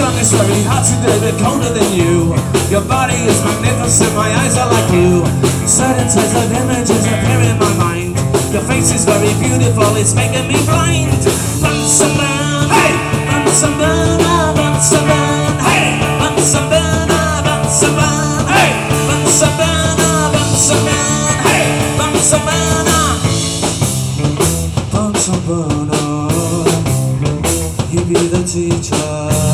is very hot today, but colder than you. Your body is magnificent, my eyes are like you. Certain types of images appear in my mind. Your face is very beautiful, it's making me blind. Hey! Bunsen burner, Bunsen burn, hey! Bunsen burner, Bunsen burn, hey! Bunsen burner, Bunsen burn, hey! Bunsen burner. You be the teacher,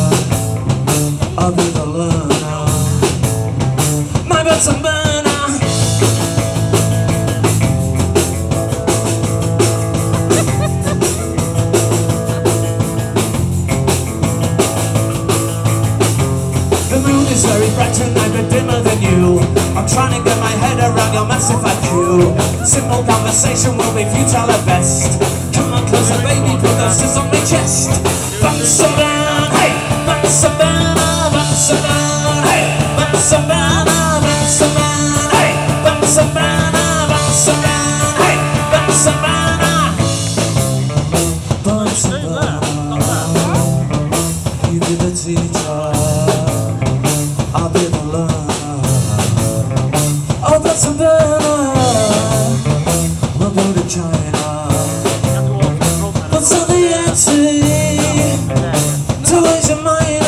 Simple conversation will be futile at best. Come on closer, baby, put those on my chest. Burn, sembrana, bang hey, bang sembrana. Bang sembrana. You be the teacher, I did the learner. Oh, that's sembrana. We'll go to China. What's on the answer? Toys in my